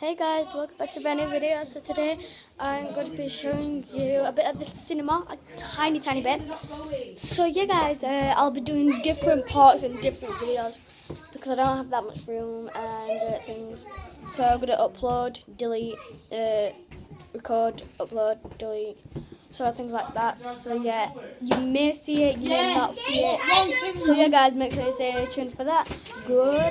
Hey guys, welcome back to my new video. So today I'm going to be showing you a bit of the cinema, a tiny tiny bit. So yeah guys, uh, I'll be doing different parts in different videos because I don't have that much room and uh, things. So I'm going to upload, delete, uh, record, upload, delete, so things like that. So yeah, you may see it, you may not see it. So yeah guys, make sure you stay tuned for that. Good.